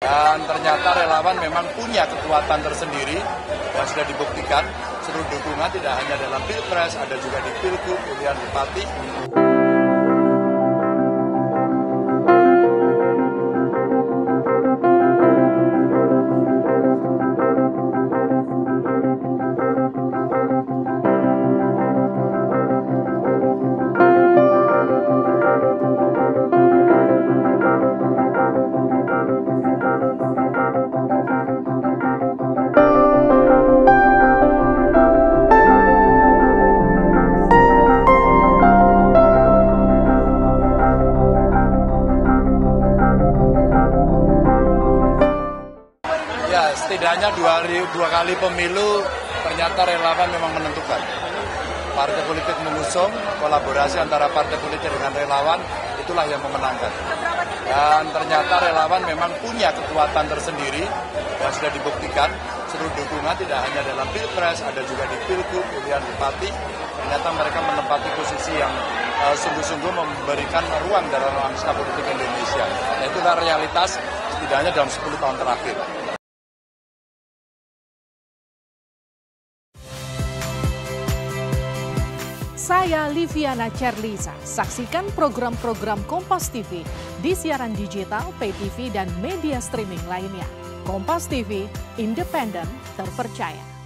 Dan ternyata relawan memang punya kekuatan tersendiri yang sudah dibuktikan seluruh dukungan tidak hanya dalam pilpres, ada juga di pilgub, pilihan bupati. Ya, setidaknya dua, dua kali pemilu ternyata relawan memang menentukan. Partai politik mengusung kolaborasi antara partai politik dengan relawan itulah yang memenangkan. Dan ternyata relawan memang punya kekuatan tersendiri yang sudah dibuktikan seluruh dukungan tidak hanya dalam pilpres, ada juga di pilgub, pilihan bupati. Ternyata mereka menempati posisi yang uh, sungguh-sungguh memberikan ruang dalam lanskap politik Indonesia. Nah, itulah realitas setidaknya dalam 10 tahun terakhir. Saya Liviana Cerlisa. Saksikan program-program Kompas TV di siaran digital, pay TV, dan media streaming lainnya. Kompas TV, independen, terpercaya.